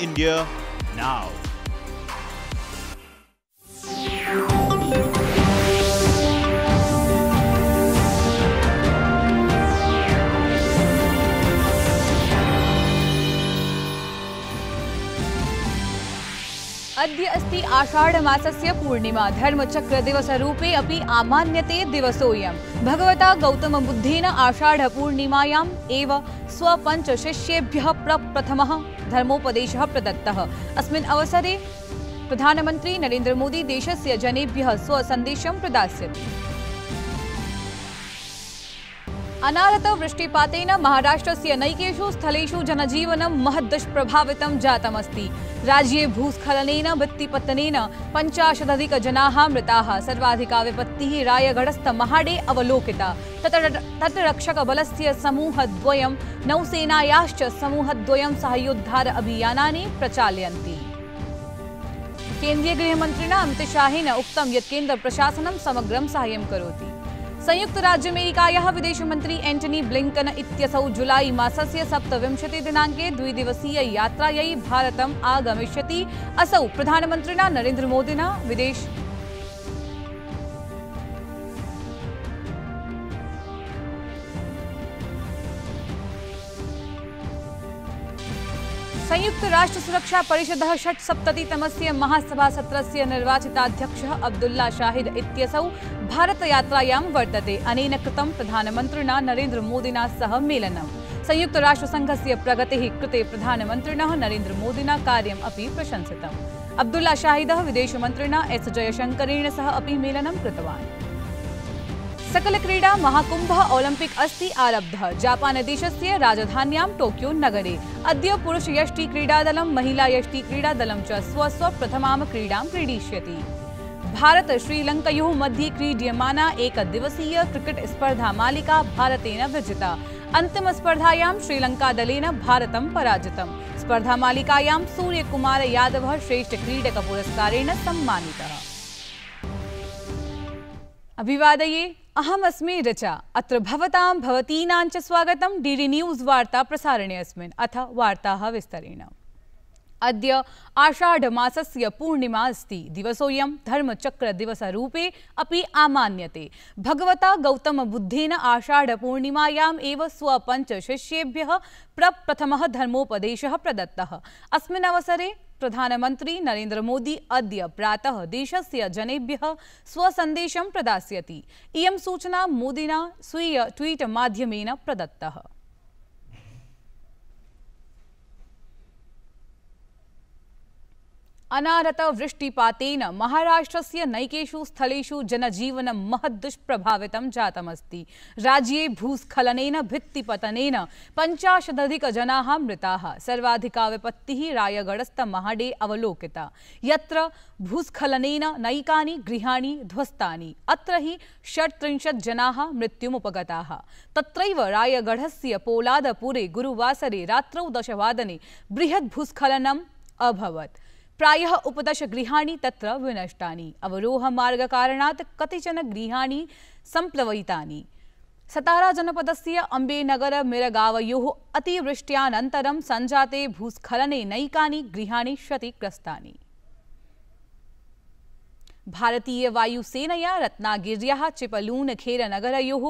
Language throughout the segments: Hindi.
India now. अद्य अस्ति आषाढमासस्य पूर्णिमा। धर्मचक्रदिवसरूपे अपि आमान्यते दिवसोऽयं भगवता गौतमबुद्धेन आषाढपूर्णिमायाम् एव स्वपञ्चशिष्येभ्यः प्रप्रथमः धर्मोपदेशः प्रदत्तः। अस्मिन् अवसरे प्रधानमन्त्री नरेन्द्रमोदी देशस्य जनेभ्यः स्वसन्देशं प्रदास्यति। वृष्टिपातेन महाराष्ट्रस्य नैकेषु स्थलेषु जनजीवनं महद्दुष्प्रभावितं जातमस्ति। राज्ये भूस्खलनेन भित्तिपतनेन पञ्चाशदधिकजनाः मृताः। सर्वाधिका विपत्तिः रायगढस्थ महाडे अवलोकिता तटरक्षकबलस्य समूहद्वयं, नौसेनायाश्च समूहद्वयं साहाय्योद्धार अभियानानि गृहमन्त्रिणा अमितशाहेन उक्तं यत् केन्द्रप्रशासनं समग्रं साहाय्यं करोति। संयुक्तराज्यमेरिकायाः विदेशमन्त्री एण्टनी ब्लिङ्कन् इत्यसौ जुलाई मासस्य सप्तविंशतिदिनाङ्के द्विदिवसीययात्रायै भारतम् आगमिष्यति, असौ प्रधानमन्त्रिणा नरेन्द्रमोदिना विदेश संयुक्त राष्ट्र सुरक्षा परिषद परिषदः षट्सप्ततितमस्य महासभासत्रस्य निर्वाचिताध्यक्षः अब्दुल्ला शाहिद इत्यसौ भारतयात्रायां वर्तते। अनेन कृतं प्रधानमन्त्रिणा नरेन्द्रमोदिना सह मेलनम् संयुक्तराष्ट्रसङ्घस्य प्रगतेः कृते प्रधानमन्त्रिणः नरेन्द्रमोदिना कार्यम् अपि प्रशंसितम्। अब्दुल्ला शाहिदः विदेशमन्त्रिणा एस् जयशङ्करेण सह अपि मेलनं कृतवान्। सकलक्रीडा महाकुम्भः ओलिम्पिक् अस्ति आरब्धः। जापानदेशस्य राजधान्यां टोक्यो नगरे। अद्य पुरुषयष्टिक्रीडादलं महिलायष्टिक्रीडादलं च स्वस्वप्रथमां क्रीडां क्रीडिष्यति। भारत श्रीलङ्कयोः मध्ये क्रीड्यमाना एकदिवसीय क्रिकेट् स्पर्धा मालिका भारतेन विजिता अन्तिमस्पर्धायां श्रीलङ्कादलेन भारतं पराजितम्। स्पर्धामालिकायां सूर्यकुमार यादवः श्रेष्ठक्रीडकपुरस्कारेण सम्मानितः। अभिवादये अहमस्मि ऋचा अत्र भवतां भवतीनां च स्वागतं। डीडी न्यूज़ वार्ता प्रसारणे अस्मिन्। अथ वार्ताः विस्तरेण। अद्य आषाढमासस्य पूर्णिमा अस्ति। दिवसोऽयं धर्मचक्रदिवसरूपे अपि आमान्यते भगवता गौतमबुद्धेन आषाढपूर्णिमायाम् एव स्वपञ्चशिष्येभ्यः प्रप्रथमः धर्मोपदेशः प्रदत्तः। अस्मिन् अवसरे प्रधानमन्त्री नरेन्द्रमोदी अद्य प्रातः देशस्य जनेभ्यः स्वसन्देशं प्रदास्यति। इयं सूचना मोदिना स्वीय ट्वीट मध्यम प्रदत्तः। अनारत वृष्टिपातेन महाराष्ट्रस्य नैकेषु स्थलेषु जनजीवनं महद्दुष्प्रभावितं जातमस्ति। राज्ये भूस्खलनेन, भित्तिपतनेन पञ्चाशदधिकजनाः मृताः। सर्वाधिका विपत्तिः रायगढस्थ महाडे अवलोकिता। यत्र भूस्खलनेन नैकानि, गृहाणि ध्वस्तानि। अत्र हि षट्त्रिंशत् जनाः मृत्युमुपगताः। तत्रैव रायगढस्य पोलादपुरे गुरुवासरे रात्रौ दशवादने बृहद्भूस्खलनम् अभवत्। प्रायः उपदश गृहाणि तत्र विनष्टानि। अवरोहमार्गकारणात् कतिचन गृहाणि सम्प्लवयितानि सताराजनपदस्य अम्बेनगरमिरगावयोः अतिवृष्ट्यानन्तरं सञ्जाते भूस्खलने नैकानि गृहाणि क्षतिग्रस्तानि। भारतीयवायुसेनया रत्नागिर्याः चिपलूनखेरनगरयोः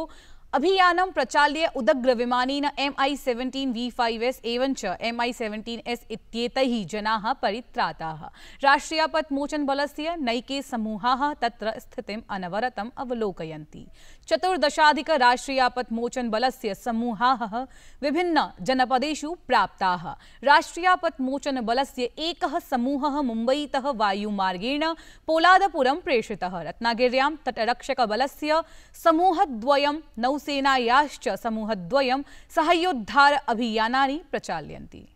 अभियानं प्रचाल्य उदग्रविमानेन M I seventeen V five S एवञ्च एम् ऐ सेवेण्टीन् एस् इत्येतैः जनाः परित्राताः। राष्ट्रियापत्मोचनबलस्य नैके समूहाः तत्र स्थितिम् अनवरतम् अवलोकयन्ति। चतुर्दशाधिकराष्ट्रियापत्मोचनबलस्य समूहाः विभिन्नजनपदेषु प्राप्ताः। राष्ट्रियापत्मोचनबलस्य एकः समूहः मुम्बईतः वायुमार्गेण पोलादपुरं प्रेषितः। रत्नागिर्यां तटरक्षकबलस्य समूहद्वयं नौसेनायाश्च समूहद्वयं साहाय्योद्धार अभियानानि प्रचाल्यन्ति।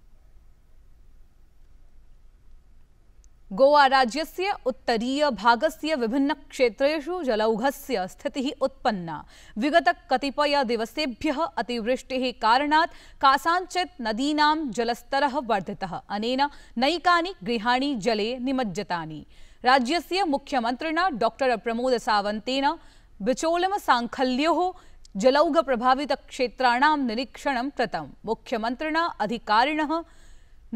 गोवा राज्यस्य उत्तरीय भागस्य विभिन्नक्षेत्रेषु जलौघस्य स्थितिः उत्पन्ना। विगत कतिपयदिवसेभ्यः अतिवृष्टेः कारणात् कासाञ्चित् नदीनां जलस्तरः वर्धितः। अनेन नैकानि गृहाणि जले निमज्जितानि। राज्यस्य मुख्यमन्त्रिणा डॉक्टर प्रमोद सावन्तेन बिचोलम साङ्खल्योः जलौघ प्रभावित क्षेत्राणां निरीक्षणं कृतं अधिकारिणः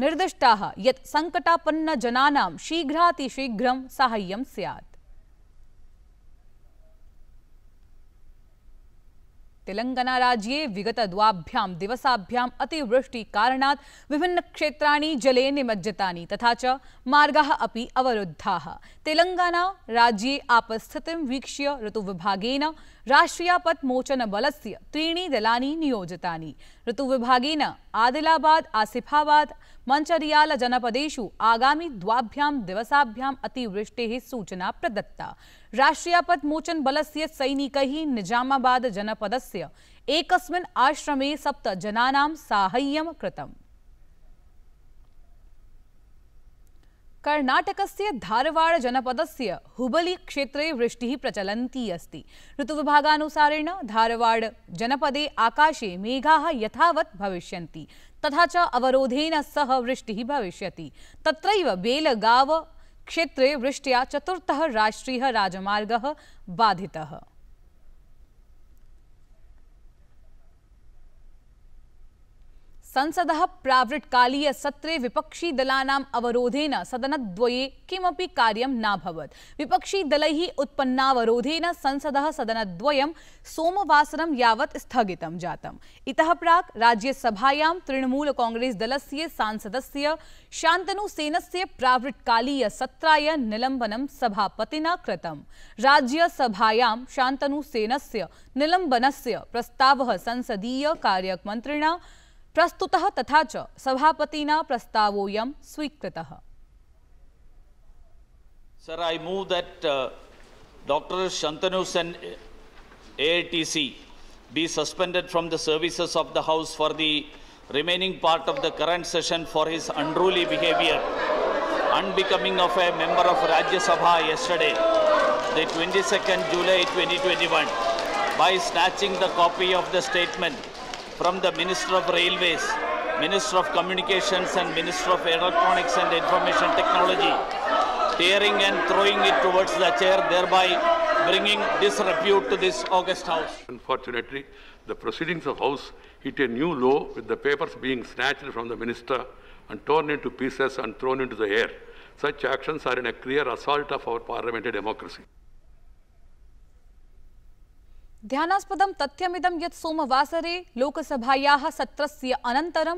निर्दिष्टाः यत् सङ्कटापन्नजनानां शीघ्रातिशीघ्रं साहाय्यं स्यात्। तेलंगाना राज्ये विगत अतिवृष्टि दिवसाभ्याम् अतिवृष्टिकारणात् विभिन्नक्षेत्राणि जले निमज्जितानि तथा च मार्गाः अपि अवरुद्धाः। तेलंगाना राज्ये आपत्स्थितिं वीक्ष्य ऋतुविभागेन राष्ट्रियापत्मोचनबलस्य त्रीणि दलानि नियोजितानि। ऋतुविभागेन आदिलाबाद, आसिफाबाद, मंचरियाल जनपदेषु आगामी द्वाभ्यां दिवसाभ्याम् अतिवृष्टेः सूचना प्रदत्ता। राष्ट्रियापत्मोचन बलस्य सैनिकैः निजामाबाद जनपदस्य एकस्मिन् आश्रमे सप्त जनानां साहाय्यं कृतम्। कर्णाटकस्य धारवाड़ हुबली क्षेत्रे वृष्टिः प्रचलन्ती अस्ति। ऋतुविभागानुसारेण धारवाड़ जनपदे आकाशे मेघाः यथावत् भविष्यन्ति, तथा च अवरोधेन सह वृष्टिः भविष्यति। तत्रैव बेलगाव क्षेत्रे वृष्ट्या चतुर्थः राष्ट्रियः राजमार्गः बाधितः। संसद प्रावृट्कालीय सत्रे विपक्षी दलानाम् अवरोधेन सदनद्वये किमपि कार्यं नाभवत्। विपक्षी दलैः उत्पन्नावरोधेन संसदः सदनद्वयं सोमवासरं यावत् स्थगितं जातम्। इतः प्राक् राज्यसभायां तृणमूल कांग्रेस दलस्य सांसदस्य शान्तनुसेनस्य प्रावृट्कालीय सत्राय निलम्बनं सभापतिना कृतम्। राज्यसभायां शान्तनुसेनस्य प्रस्तावः संसदीय Sir, I move that uh, Dr. Shantanu Sen, I be suspended from the services of the House for the remaining part of the current session for his unruly behavior, unbecoming of a member of Rajya Sabha yesterday, the 22nd July 2021, by snatching the copy of the statement from the Minister of Railways, Minister of Communications and Minister of Electronics and Information Technology, tearing and throwing it towards the chair, thereby bringing disrepute to this august house. Unfortunately, the proceedings of House hit a new low with the papers being snatched from the Minister and torn into pieces and thrown into the air. Such actions are in a clear assault of our parliamentary democracy. ध्यानास्पदं तथ्यमिदं यत् सोमवासरे लोकसभायाः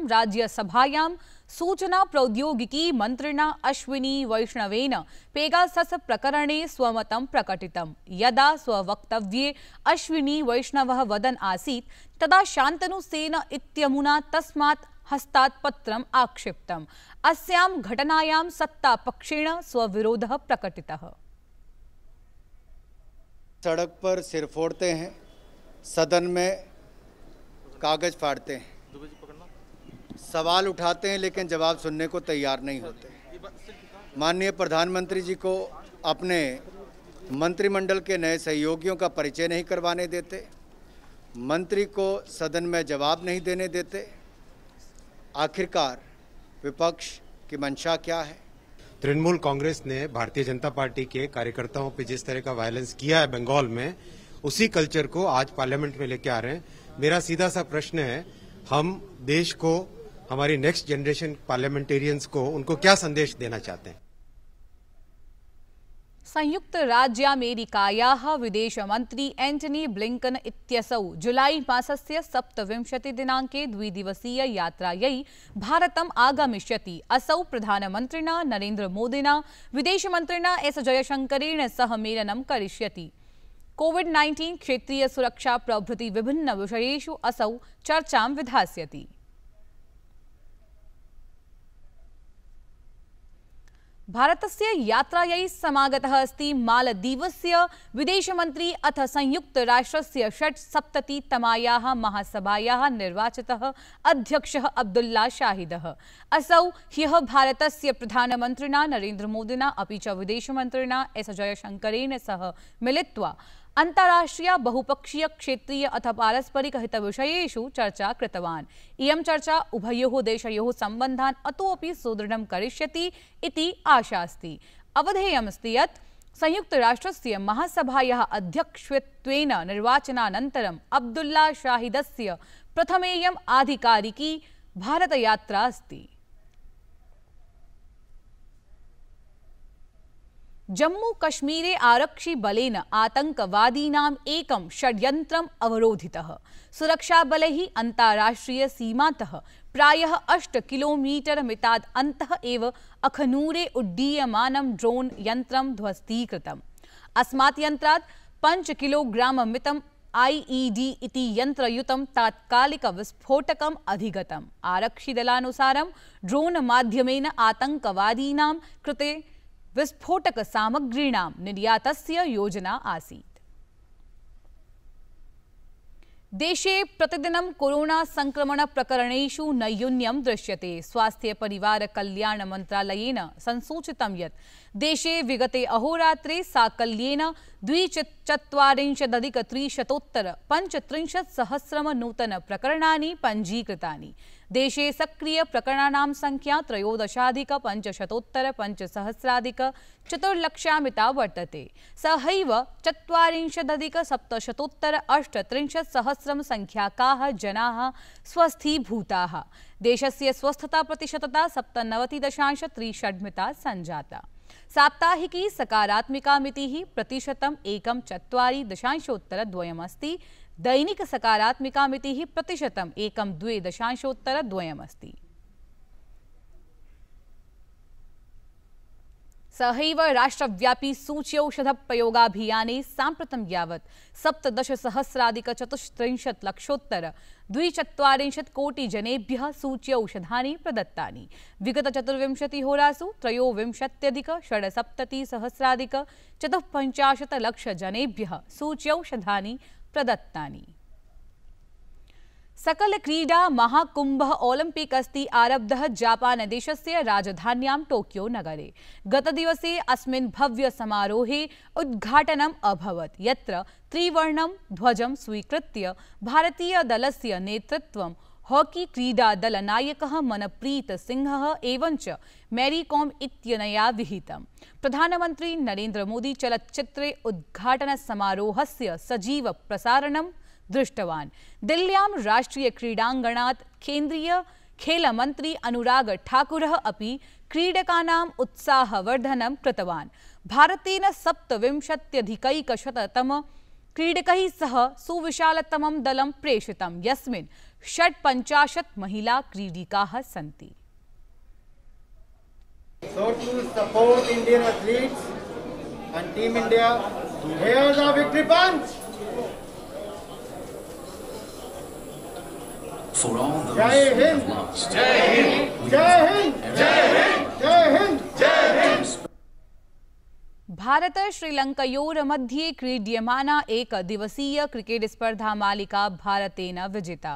राज्यसभायां सूचना प्रौद्योगिकी मन्त्रिणा अश्विनी वैष्णवेन पेगासस प्रकरणे स्वमतं प्रकटितं। यदा स्ववक्तव्ये अश्विनी वैष्णवः वदन् आसीत्, तदा शान्तनुसेन इत्यमुना तस्मात् हस्तात् पत्रम् आक्षिप्तम्। अस्यां घटनायां सत्तापक्षेण स्वविरोधः प्रकटितः। सड़क पर सिर फोड़ते हैं, सदन में कागज़ फाड़ते हैं। सवाल उठाते हैं, लेकिन जवाब सुनने को तैयार नहीं होते। माननीय प्रधानमंत्री जी को अपने मंत्रिमंडल के नए सहयोगियों का परिचय नहीं करवाने देते, मंत्री को सदन में जवाब नहीं देने देते। आखिरकार विपक्ष की मंशा क्या है? तृणमूल कांग्रेस ने भारतीय जनता पार्टी के कार्यकर्ताओं पर जिस तरह का वायलेंस किया है बंगाल में, उसी कल्चर को आज पार्लियामेंट में लेके आ रहे हैं। मेरा सीधा सा प्रश्न है, हम देश को, हमारी नेक्स्ट जनरेशन पार्लियामेंटेरियंस को, उनको क्या संदेश देना चाहते हैं? संयुक्त राज्यामेरिकायाः विदेशमन्त्री एंटनी ब्लिंकन इत्यसौ जुलाई मासस्य सप्तविंशतिदिनाङ्के द्विदिवसीययात्रायै भारतम् आगमिष्यति। असौ प्रधानमन्त्रिणा नरेन्द्रमोदिना विदेशमन्त्रिणा एस जयशंकरेण सह मेलनं करिष्यति। कोविड नाइन्टीन क्षेत्रीय सुरक्षा प्रभृति विभिन्न विषयेषु असौ चर्चां विधास्यति। भारतस्य यात्रायै अस्ति मालदीवस्य विदेशमन्त्री अथ संयुक्त संयुक्तराष्ट्रस्य षट्सप्ततितमायाः महासभा निर्वाचितः अध्यक्षः अब्दुल्ला शाहिद। असौ ह्य भारत भारतस्य नरेन्द्र मोदी अपि च विदेशमन्त्रिणा एस जयशङ्करेण सह मिलित्वा अन्ताराष्ट्रिय बहुपक्षीय क्षेत्रीय अथ पारस्परिक हितविषयेषु चर्चा कृतवान्। इयं चर्चा उभयोः देशयोः सम्बन्धान् अतोऽपि सुदृढं करिष्यति इति आशा अस्ति। अवधेयमस्ति यत् संयुक्तराष्ट्रस्य महासभायाः अध्यक्षत्वेन निर्वाचनानन्तरम् अब्दुल्ला शाहिदस्य प्रथमेयम् आधिकारिकी भारतयात्रा अस्ति। जम्मूकश्मीरे आरक्षिबलेन आतङ्कवादीनाम् एकं षड्यन्त्रम् अवरोधितः। सुरक्षाबलैः अन्ताराष्ट्रियसीमातः प्रायः अष्ट किलोमीटर मितात् अन्तः एव अखनूरे उड्डीयमानं ड्रोन् यन्त्रं ध्वस्तीकृतम्। अस्मात् यन्त्रात् पञ्च किलोग्राममितं आईईडी इति यन्त्रयुतं तात्कालिकविस्फोटकम् अधिगतम्। आरक्षिदलानुसारं ड्रोन् माध्यमेन आतङ्कवादीनां कृते विस्फोटकसामग्रीणां निर्यातस्य योजना आसीत्। देशे प्रतिदिनं कोरोना संक्रमण प्रकरणेषु नैयून्यं दृश्यते। स्वास्थ्य परिवार कल्याण मन्त्रालयेन संसूचितं यत् देशे विगते अहोरात्रे साकल्येन नूतन प्रकरणानि पञ्जीकृतानि। देशे सक्रिय प्रकरणानां संख्या त्रयोदशाधिक पञ्चशतोत्तर पञ्चसहस्राधिक चतुर्लक्षामिता वर्तते। सहैव चत्वारिंशदधिक सप्तशतोत्तर अष्टत्रिंशत् सहस्रं संख्याकाः जनाः स्वस्थीभूताः। देशस्य स्वस्थताप्रतिशतता सप्तनवति दशांश त्रिषड्मिता सञ्जाता। साप्ताहिकी सकारात्मिका मितिः प्रतिशतम् एकं चत्वारि दशांशोत्तरद्वयमस्ति दैनिक सकारात्मिका मितिः प्रतिशतम् एकं द्वे दशांशोत्तरद्वयमस्ति सहैव राष्ट्रव्यापी सूच्यौषधप्रयोगाभियाने साम्प्रतं यावत् सप्तदशसहस्राधिकचतुस्त्रिंशत् लक्षोत्तर, द्विचत्वारिंशत् कोटिजनेभ्यः सूच्यौषधानि प्रदत्तानि। विगतचतुर्विंशतिहोरासु त्रयोविंशत्यधिक षड्सप्ततिसहस्राधिक चतुःपञ्चाशत् लक्षजनेभ्यः सूच्यौषधानि प्रदत्तानि। सकल क्रीडा महाकुंभ ओलंपिक अस्ति आरब्धः जापान देशस्य राजधान्यां टोक्यो नगरे। गतदिवसे अस्मिन् भव्य समारोहे उद्घाटनम् अभवत्। यत्र त्रिवर्णं ध्वजं स्वीकृत्य भारतीयदलस्य नेतृत्वं हॉकी क्रीडादलनायकः मनप्रीत सिंहः एवञ्च मैरीकॉम इत्यनया विहितम्। प्रधानमन्त्री नरेन्द्रमोदी चलच्चित्रे उद्घाटनसमारोहस्य सजीव प्रसारणं दृष्टवान्। दिल्ल्यां राष्ट्रियक्रीडाङ्गणात् केंद्रीय खेलमन्त्री अनुराग ठाकुरः अपि क्रीडकानाम् उत्साहवर्धनं कृतवान्। भारतेन सप्तविंशत्यधिकैकशततम क्रीडकैः सह सुविशालतमं दलं प्रेषितं यस्मिन् षट्पञ्चाशत् महिला क्रीडिकाः सन्ति So to support Indian athletes and Team India, here's our victory punch. For all those Jai who have lost, Jai Hind! Jai Hind! Jai Hind! Bharat श्रीलङ्कयोर्मध्ये क्रीड्यमाना एकदिवसीय क्रिकेट् स्पर्धा मालिका भारतेन विजिता।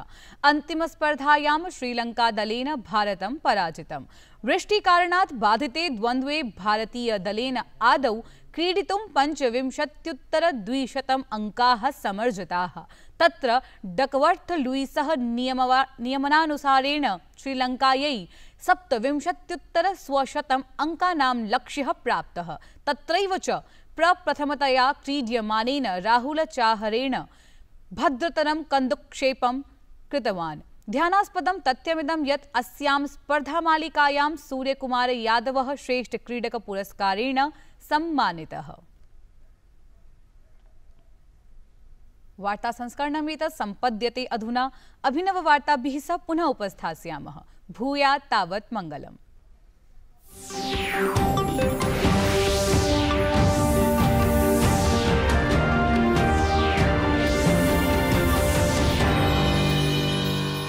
अन्तिमस्पर्धायां श्रीलङ्कादलेन भारतं पराजितम्। वृष्टिकारणात् बाधिते द्वन्द्वे भारतीयदलेन आदौ क्रीडितुं पञ्चविंशत्युत्तरद्विशतम् अङ्काः समर्जिताः। तत्र डकवर्थ लुईसः नियमवा, नियमनानुसारेण श्रीलङ्कायै सप्तविंशत्युत्तर स्वशतम् अङ्कानां लक्ष्यः प्राप्तः। तत्रैव च प्रप्रथमतया क्रीड्यमानेन राहुलचाहरेण भद्रतरं कन्दुक्षेपं कृतवान्। ध्यानास्पदं तथ्यमिदं यत् अस्यां स्पर्धामालिकायां सूर्यकुमार यादवः श्रेष्ठक्रीडकपुरस्कारेण सम्मानितः। वार्तासंस्करणमेतत् सम्पद्यते अधुना। अभिनववार्ताभिः सह पुनः उपस्थास्यामः। भूया तावत मंगलम।